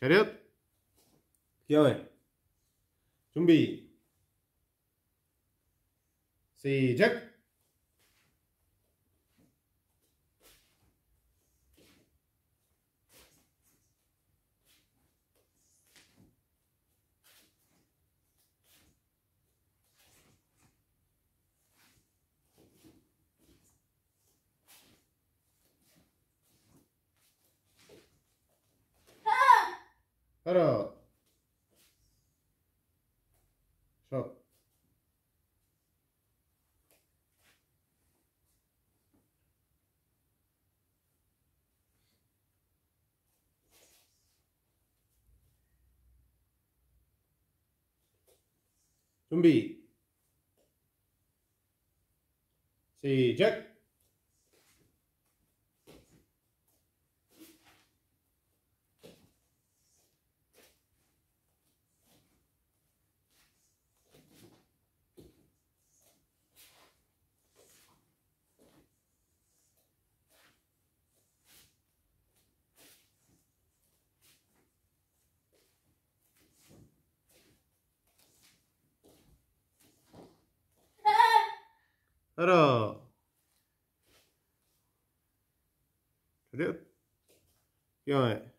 차렷. 기어해. 준비. 시작 하나 샷. 준비. 시작 하나 차렷 기어해